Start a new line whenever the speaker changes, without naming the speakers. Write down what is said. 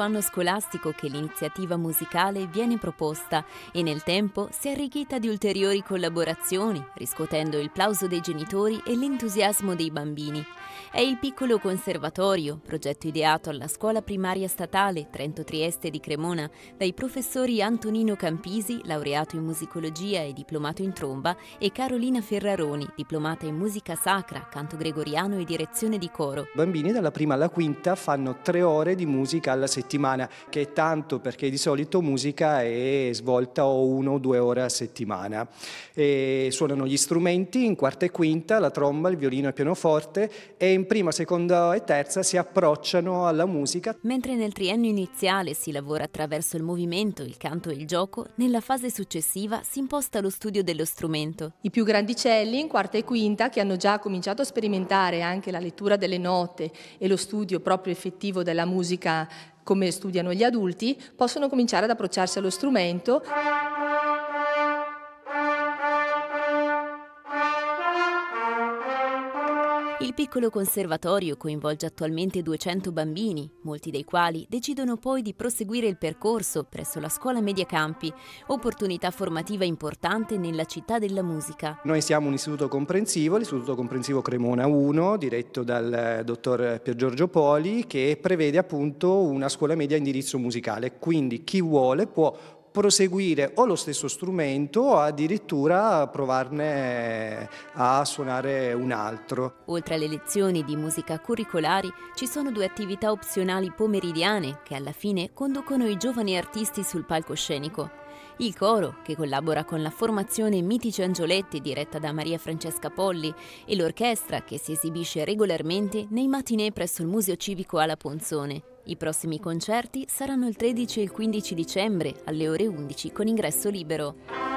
quarto anno scolastico che l'iniziativa musicale viene proposta e nel tempo si è arricchita di ulteriori collaborazioni, riscuotendo il plauso dei genitori e l'entusiasmo dei bambini. È il piccolo conservatorio, progetto ideato alla scuola primaria statale Trento Trieste di Cremona dai professori Antonino Campisi, laureato in musicologia e diplomato in tromba, e Carolina Ferraroni, diplomata in musica sacra, canto gregoriano e direzione di coro.
Bambini dalla prima alla quinta fanno tre ore di musica alla settimana, che è tanto perché di solito musica è svolta o uno o due ore a settimana. E suonano gli strumenti in quarta e quinta, la tromba, il violino e il pianoforte e in prima, seconda e terza si approcciano alla musica.
Mentre nel triennio iniziale si lavora attraverso il movimento, il canto e il gioco, nella fase successiva si imposta lo studio dello strumento.
I più grandicelli in quarta e quinta, che hanno già cominciato a sperimentare anche la lettura delle note e lo studio proprio effettivo della musica come studiano gli adulti, possono cominciare ad approcciarsi allo strumento.
Il piccolo conservatorio coinvolge attualmente 200 bambini, molti dei quali decidono poi di proseguire il percorso presso la scuola Media Campi, opportunità formativa importante nella città della musica.
Noi siamo un istituto comprensivo, l'Istituto Comprensivo Cremona 1, diretto dal dottor Pier Giorgio Poli, che prevede appunto una scuola media a indirizzo musicale, quindi chi vuole può proseguire o lo stesso strumento o addirittura provarne a suonare un altro.
Oltre alle lezioni di musica curricolari ci sono due attività opzionali pomeridiane che alla fine conducono i giovani artisti sul palcoscenico. Il coro, che collabora con la formazione Mitici Angioletti diretta da Maria Francesca Polli, e l'orchestra che si esibisce regolarmente nei matinee presso il Museo Civico alla Ponzone. I prossimi concerti saranno il 13 e il 15 dicembre alle ore 11 con ingresso libero.